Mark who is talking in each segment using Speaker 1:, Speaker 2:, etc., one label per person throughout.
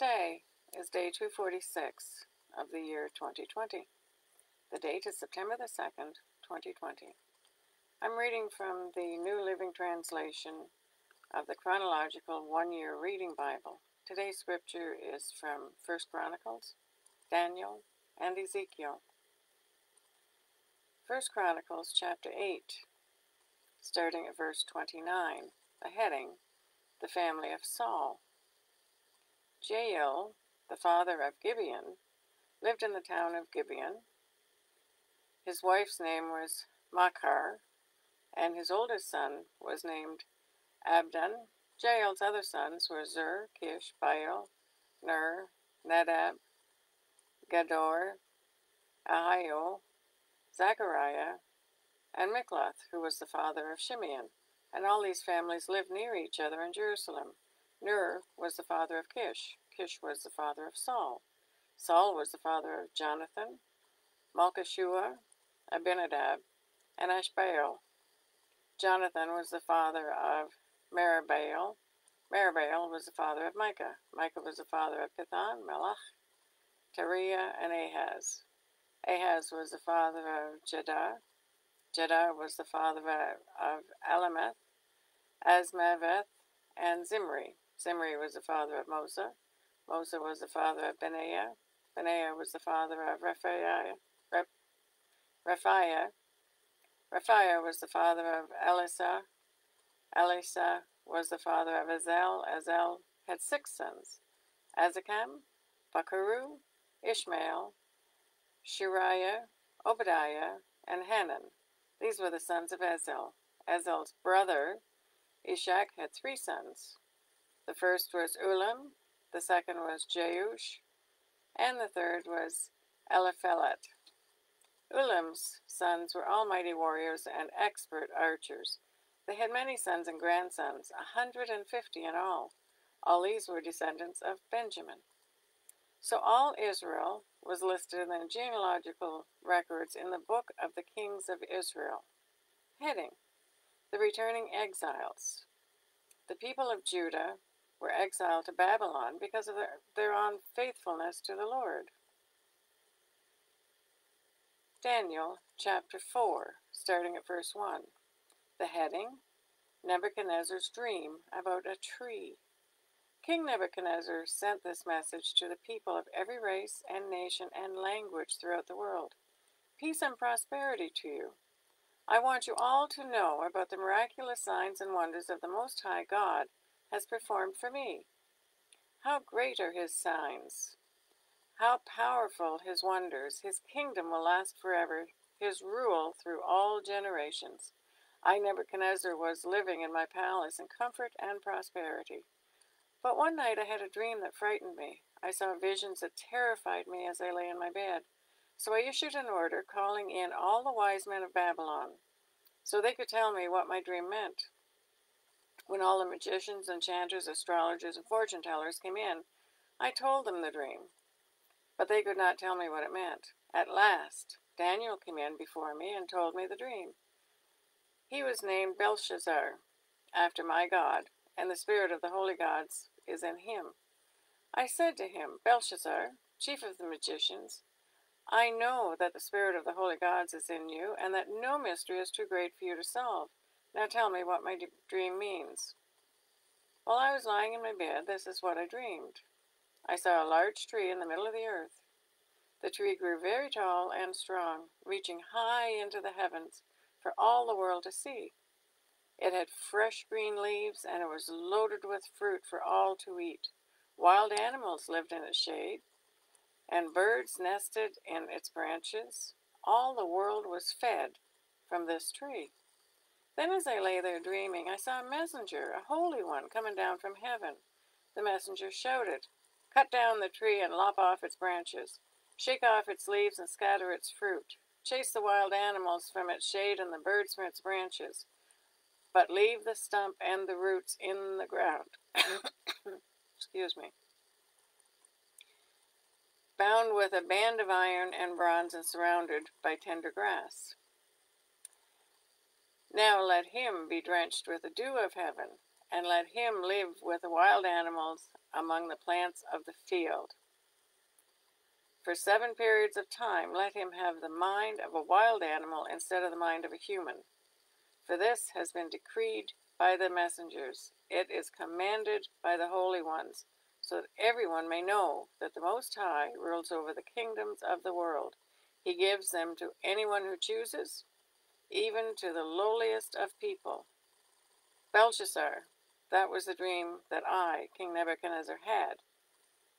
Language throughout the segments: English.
Speaker 1: Today is day 246 of the year 2020. The date is September the 2nd, 2020. I'm reading from the New Living Translation of the Chronological One Year Reading Bible. Today's scripture is from 1 Chronicles, Daniel, and Ezekiel. 1 Chronicles chapter 8, starting at verse 29, the heading, The Family of Saul. Jeiel, the father of Gibeon, lived in the town of Gibeon. His wife's name was Maacah, and his oldest son was named Abdon. Jeiel's other sons were Zur, Kish, Baal, Ner, Nadab, Gedor, Ahio, Zechariah, and Mikloth, who was the father of Shimeon. And all these families lived near each other in Jerusalem. Ner was the father of Kish. Kish was the father of Saul. Saul was the father of Jonathan, Malkishua, Abinadab, and Ashbaal. Jonathan was the father of Meribbaal. Meribbaal was the father of Micah. Micah was the father of Pithon, Melech, Tahrea, and Ahaz. Ahaz was the father of Jadah. Jadah was the father of Alemeth, Azmaveth, and Zimri. Zimri was the father of Moza. Moza was the father of Benaiah. Benaiah was the father of Rephaiah. Rephaiah. Rephaiah was the father of Elisa. Elisa was the father of Azel. Azel had six sons Azikam, Bokeru, Ishmael, Sheariah, Obadiah, and Hanan. These were the sons of Azel. Azel's brother, Ishak, had three sons. The first was Ulam, the second was Jeush, and the third was Eliphelet. Ulam's sons were almighty warriors and expert archers. They had many sons and grandsons, a hundred and fifty in all. All these were descendants of Benjamin. So all Israel was listed in the genealogical records in the book of the kings of Israel. Heading The Returning Exiles. The people of Judah were exiled to Babylon because of their, their unfaithfulness to the Lord. Daniel chapter 4, starting at verse 1. The heading Nebuchadnezzar's dream about a tree. King Nebuchadnezzar sent this message to the people of every race and nation and language throughout the world Peace and prosperity to you. I want you all to know about the miraculous signs and wonders of the Most High God has performed for me. How great are his signs! How powerful his wonders! His kingdom will last forever, his rule through all generations. I, Nebuchadnezzar, was living in my palace in comfort and prosperity. But one night I had a dream that frightened me. I saw visions that terrified me as I lay in my bed. So I issued an order calling in all the wise men of Babylon, so they could tell me what my dream meant. When all the magicians, enchanters, astrologers, and fortune tellers came in, I told them the dream, but they could not tell me what it meant. At last, Daniel came in before me and told me the dream. He was named Belshazzar, after my God, and the spirit of the holy gods is in him. I said to him, Belshazzar, chief of the magicians, I know that the spirit of the holy gods is in you, and that no mystery is too great for you to solve. Now tell me what my dream means. While I was lying in my bed, this is what I dreamed. I saw a large tree in the middle of the earth. The tree grew very tall and strong, reaching high into the heavens for all the world to see. It had fresh green leaves, and it was loaded with fruit for all to eat. Wild animals lived in its shade, and birds nested in its branches. All the world was fed from this tree. Then, as I lay there dreaming, I saw a messenger, a holy one, coming down from heaven. The messenger shouted, Cut down the tree and lop off its branches. Shake off its leaves and scatter its fruit. Chase the wild animals from its shade and the birds from its branches. But leave the stump and the roots in the ground. Excuse me. Bound with a band of iron and bronze and surrounded by tender grass. Now let him be drenched with the dew of heaven, and let him live with the wild animals among the plants of the field. For seven periods of time, let him have the mind of a wild animal instead of the mind of a human. For this has been decreed by the messengers, it is commanded by the holy ones, so that everyone may know that the Most High rules over the kingdoms of the world. He gives them to anyone who chooses, even to the lowliest of people. Belshazzar, that was the dream that I, King Nebuchadnezzar, had.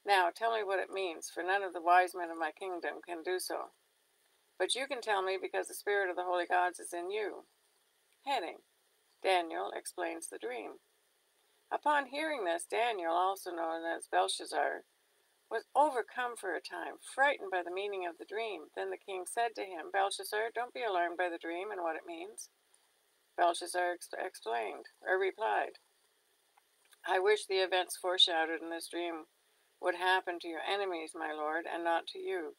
Speaker 1: Now tell me what it means, for none of the wise men of my kingdom can do so. But you can tell me because the spirit of the holy gods is in you. Heading. Daniel explains the dream. Upon hearing this, Daniel, also known as Belshazzar, was overcome for a time, frightened by the meaning of the dream. Then the king said to him, Belshazzar, don't be alarmed by the dream and what it means. Belshazzar ex- explained, or replied, I wish the events foreshadowed in this dream would happen to your enemies, my lord, and not to you.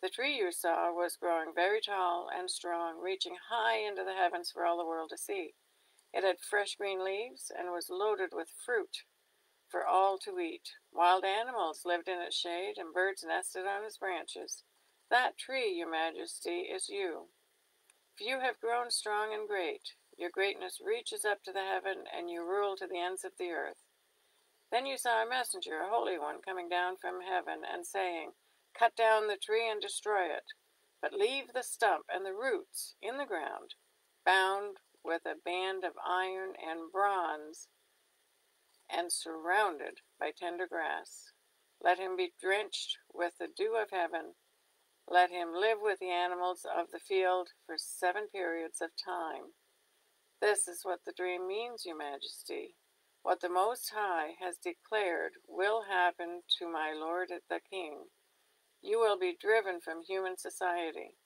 Speaker 1: The tree you saw was growing very tall and strong, reaching high into the heavens for all the world to see. It had fresh green leaves and was loaded with fruit for all to eat. Wild animals lived in its shade, and birds nested on its branches. That tree, your majesty, is you. For you have grown strong and great. Your greatness reaches up to the heaven, and you rule to the ends of the earth. Then you saw a messenger, a holy one, coming down from heaven, and saying, Cut down the tree and destroy it, but leave the stump and the roots in the ground, bound with a band of iron and bronze, and surrounded by tender grass. Let him be drenched with the dew of heaven. Let him live with the animals of the field for seven periods of time. This is what the dream means, Your Majesty. What the Most High has declared will happen to my lord the king. You will be driven from human society.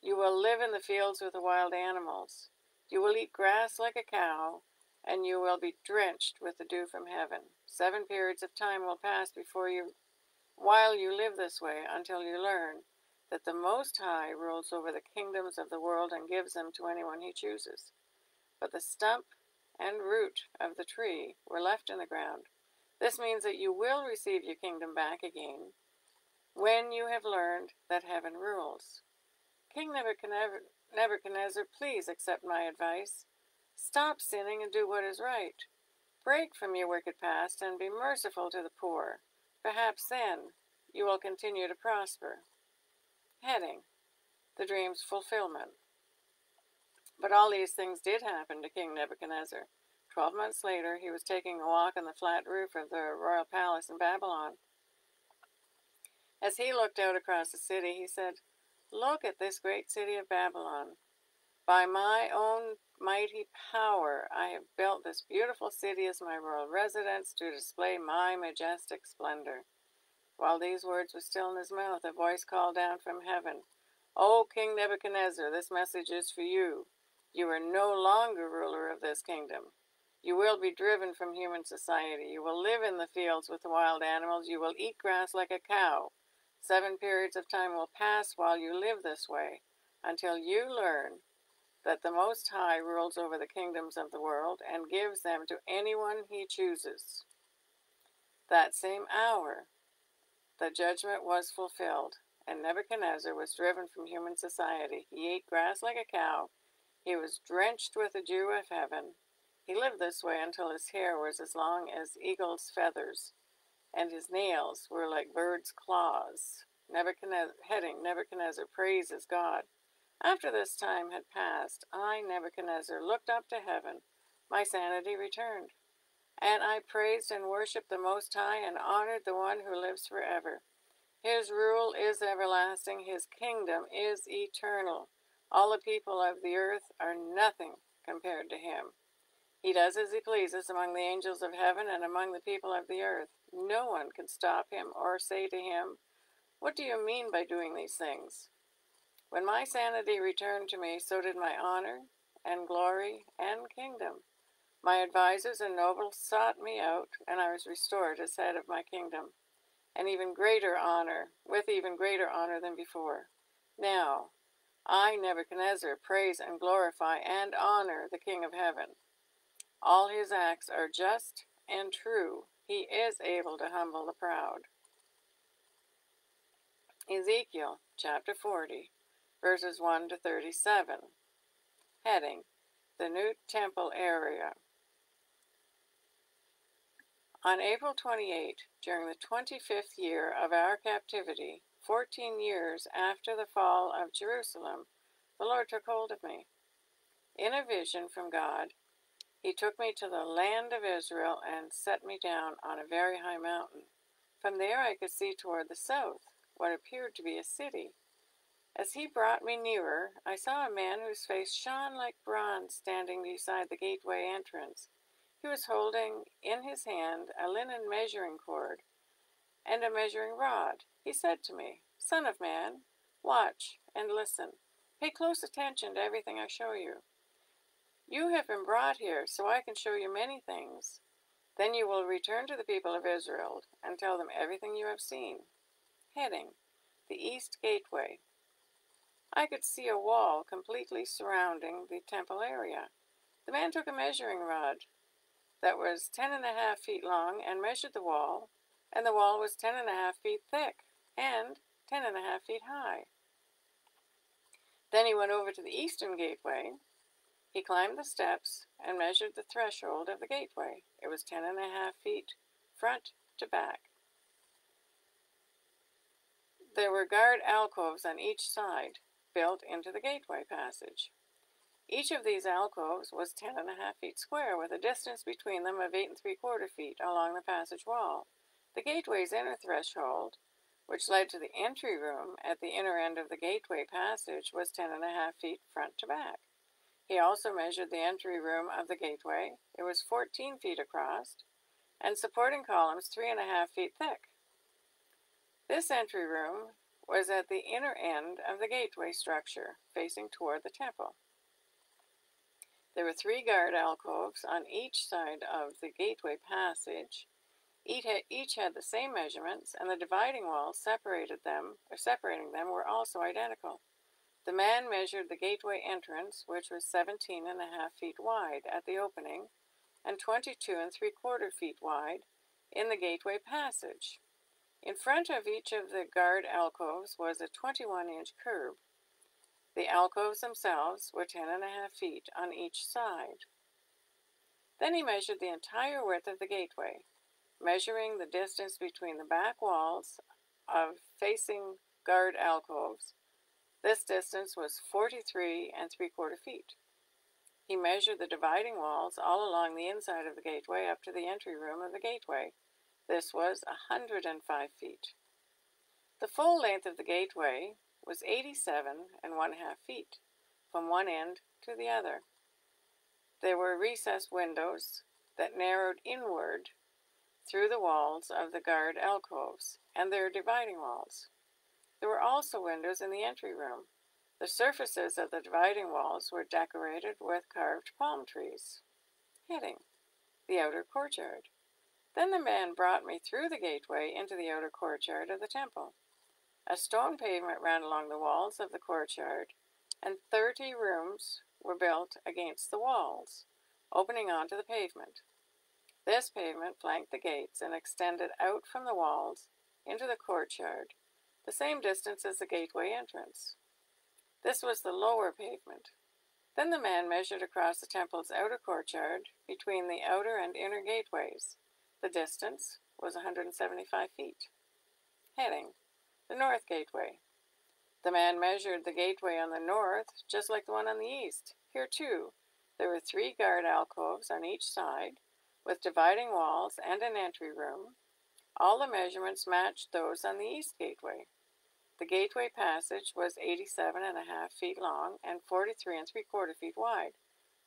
Speaker 1: You will live in the fields with the wild animals. You will eat grass like a cow, and you will be drenched with the dew from heaven. Seven periods of time will pass before you, while you live this way, until you learn that the Most High rules over the kingdoms of the world and gives them to anyone he chooses. But the stump and root of the tree were left in the ground. This means that you will receive your kingdom back again when you have learned that heaven rules. King Nebuchadnezzar, please accept my advice. Stop sinning and do what is right. Break from your wicked past and be merciful to the poor. Perhaps then you will continue to prosper. Heading The Dream's Fulfillment. But all these things did happen to King Nebuchadnezzar. Twelve months later, he was taking a walk on the flat roof of the royal palace in Babylon. As he looked out across the city, he said, Look at this great city of Babylon. By my own mighty power, I have built this beautiful city as my royal residence to display my majestic splendor. While these words were still in his mouth, a voice called down from heaven, O King Nebuchadnezzar, this message is for you. You are no longer ruler of this kingdom. You will be driven from human society. You will live in the fields with the wild animals. You will eat grass like a cow. Seven periods of time will pass while you live this way, until you learn that the Most High rules over the kingdoms of the world and gives them to anyone he chooses. That same hour, the judgment was fulfilled, and Nebuchadnezzar was driven from human society. He ate grass like a cow. He was drenched with the dew of heaven. He lived this way until his hair was as long as eagle's feathers, and his nails were like birds' claws. Nebuchadnezzar, heading Nebuchadnezzar praises God. After this time had passed, I, Nebuchadnezzar, looked up to heaven. My sanity returned. And I praised and worshipped the Most High and honored the one who lives forever. His rule is everlasting, his kingdom is eternal. All the people of the earth are nothing compared to him. He does as he pleases among the angels of heaven and among the people of the earth. No one can stop him or say to him, What do you mean by doing these things? When my sanity returned to me, so did my honor and glory and kingdom. My advisers and nobles sought me out, and I was restored as head of my kingdom, and even greater honor, with even greater honor than before. Now, I, Nebuchadnezzar, praise and glorify and honor the King of heaven. All his acts are just and true. He is able to humble the proud. Ezekiel chapter 40, verses 1 to 37. Heading The New Temple Area. On April 28, during the 25th year of our captivity, 14 years after the fall of Jerusalem, the Lord took hold of me. In a vision from God, he took me to the land of Israel and set me down on a very high mountain. From there I could see toward the south what appeared to be a city. As he brought me nearer, I saw a man whose face shone like bronze standing beside the gateway entrance. He was holding in his hand a linen measuring cord and a measuring rod. He said to me, Son of man, watch and listen. Pay close attention to everything I show you. You have been brought here so I can show you many things. Then you will return to the people of Israel and tell them everything you have seen. Heading The East Gateway. I could see a wall completely surrounding the temple area. The man took a measuring rod that was ten and a half feet long and measured the wall, and the wall was ten and a half feet thick and ten and a half feet high. Then he went over to the eastern gateway. He climbed the steps and measured the threshold of the gateway. It was ten and a half feet front to back. There were guard alcoves on each side, built into the gateway passage. Each of these alcoves was ten and a half feet square, with a distance between them of eight and three quarter feet along the passage wall. The gateway's inner threshold, which led to the entry room at the inner end of the gateway passage, was ten and a half feet front to back. He also measured the entry room of the gateway. It was fourteen feet across, and supporting columns three and a half feet thick. This entry room was at the inner end of the gateway structure, facing toward the temple. There were three guard alcoves on each side of the gateway passage. Each had, the same measurements, and the dividing walls separated them, or separating them, were also identical. The man measured the gateway entrance, which was seventeen and a half feet wide at the opening, and twenty-two and three quarter feet wide in the gateway passage. In front of each of the guard alcoves was a 21 inch curb. The alcoves themselves were ten and a half feet on each side. Then he measured the entire width of the gateway, measuring the distance between the back walls of facing guard alcoves. This distance was 43 and three quarter feet. He measured the dividing walls all along the inside of the gateway up to the entry room of the gateway, this was a 105 feet. The full length of the gateway was 87 and one half feet, from one end to the other. There were recessed windows that narrowed inward through the walls of the guard alcoves and their dividing walls. There were also windows in the entry room. The surfaces of the dividing walls were decorated with carved palm trees. Heading The outer courtyard. Then the man brought me through the gateway into the outer courtyard of the temple. A stone pavement ran along the walls of the courtyard, and thirty rooms were built against the walls, opening onto the pavement. This pavement flanked the gates and extended out from the walls into the courtyard, the same distance as the gateway entrance. This was the lower pavement. Then the man measured across the temple's outer courtyard between the outer and inner gateways. The distance was 175 feet. Heading The North Gateway. The man measured the gateway on the north, just like the one on the east. Here, too, there were three guard alcoves on each side, with dividing walls and an entry room. All the measurements matched those on the east gateway. The gateway passage was 87 and a half feet long and 43 and three quarter feet wide,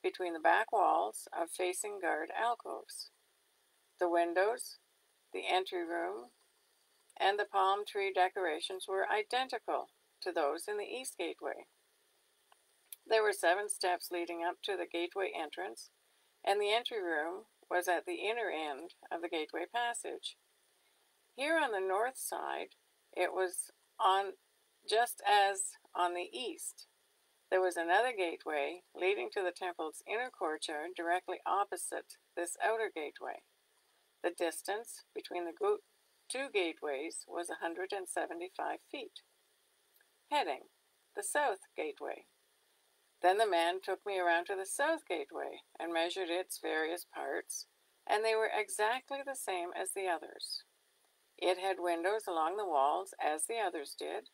Speaker 1: between the back walls of facing guard alcoves. The windows, the entry room, and the palm tree decorations were identical to those in the east gateway. There were seven steps leading up to the gateway entrance, and the entry room was at the inner end of the gateway passage. Here on the north side, it was on just as on the east. There was another gateway leading to the temple's inner courtyard directly opposite this outer gateway. The distance between the two gateways was 175 feet. Heading The South Gateway. Then the man took me around to the South Gateway and measured its various parts, and they were exactly the same as the others. It had windows along the walls, as the others did,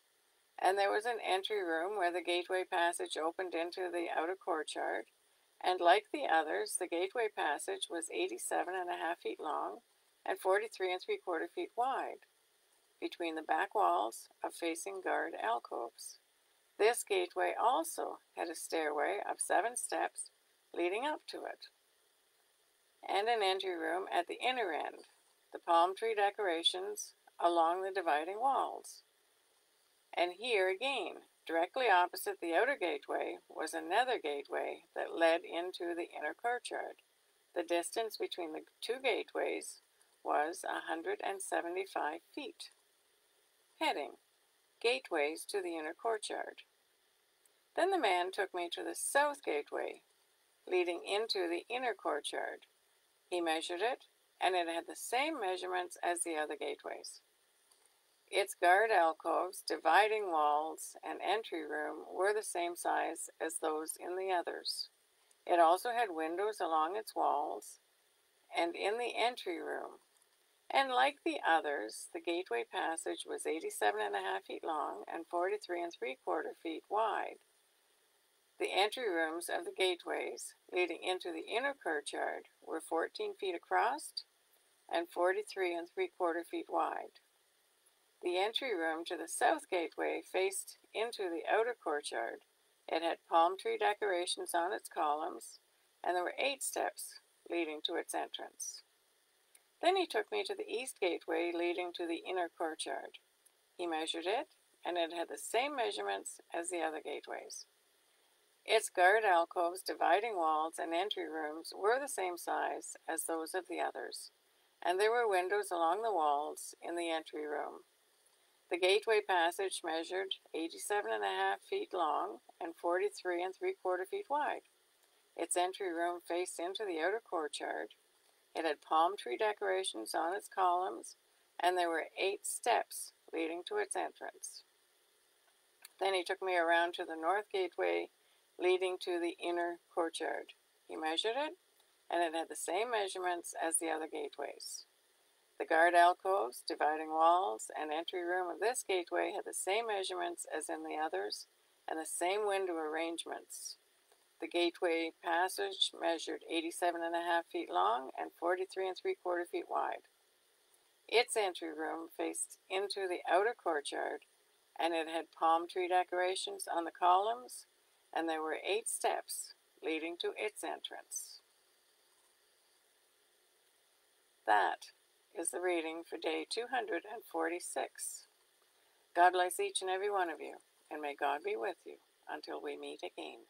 Speaker 1: and there was an entry room where the gateway passage opened into the outer courtyard, and like the others, the gateway passage was eighty-seven and a half feet long and forty-three and three-quarter feet wide, between the back walls of facing guard alcoves. This gateway also had a stairway of seven steps leading up to it, and an entry room at the inner end, the palm tree decorations along the dividing walls. And here again, directly opposite the outer gateway, was another gateway that led into the inner courtyard. The distance between the two gateways was a 175 feet. Heading Gateways to the inner courtyard. Then the man took me to the south gateway, leading into the inner courtyard. He measured it, and it had the same measurements as the other gateways. Its guard alcoves, dividing walls, and entry room were the same size as those in the others. It also had windows along its walls and in the entry room. And like the others, the gateway passage was eighty-seven and a half feet long and 43 and three quarter feet wide. The entry rooms of the gateways leading into the inner courtyard were 14 feet across and 43 and three quarter feet wide. The entry room to the south gateway faced into the outer courtyard. It had palm tree decorations on its columns, and there were eight steps leading to its entrance. Then he took me to the east gateway leading to the inner courtyard. He measured it, and it had the same measurements as the other gateways. Its guard alcoves, dividing walls, and entry rooms were the same size as those of the others, and there were windows along the walls in the entry room. The gateway passage measured eighty-seven and a half feet long and 43 and three quarter feet wide. Its entry room faced into the outer courtyard. It had palm tree decorations on its columns, and there were eight steps leading to its entrance. Then he took me around to the north gateway leading to the inner courtyard. He measured it, and it had the same measurements as the other gateways. The guard alcoves, dividing walls, and entry room of this gateway had the same measurements as in the others, and the same window arrangements. The gateway passage measured 87 and a half feet long and 43 and three quarter feet wide. Its entry room faced into the outer courtyard, and it had palm tree decorations on the columns, and there were eight steps leading to its entrance. That is the reading for day 246. God bless each and every one of you, and may God be with you until we meet again.